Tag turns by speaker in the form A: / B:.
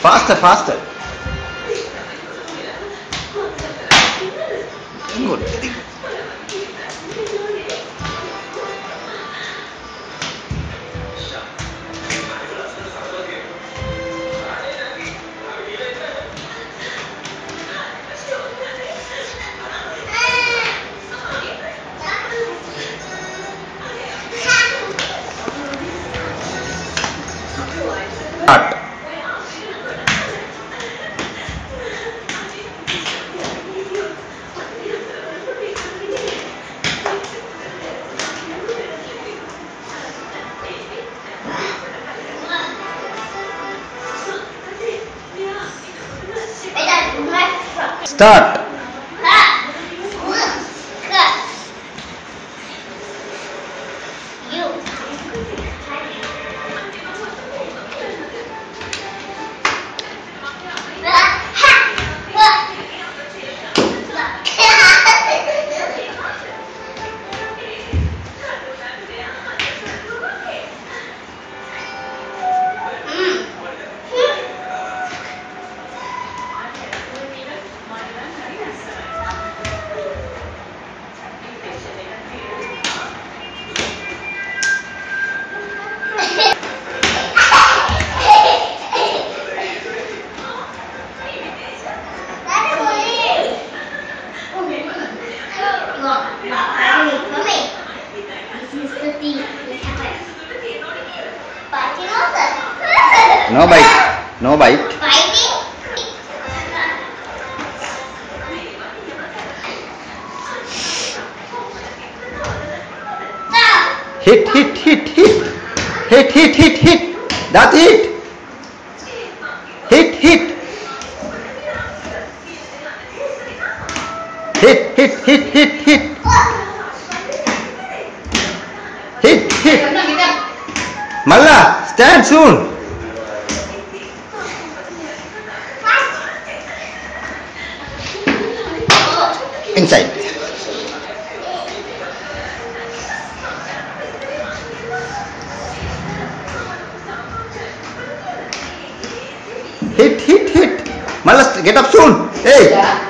A: Faster, faster. Good. Good. Start. No bite. No bite. Hit, hit, hit, hit. Hit, hit, hit, hit. That's it. Hit, hit. Hit, hit, hit, hit, hit. Malla, stand soon. Inside. Hit, hit, hit. Malla, get up soon. Hey.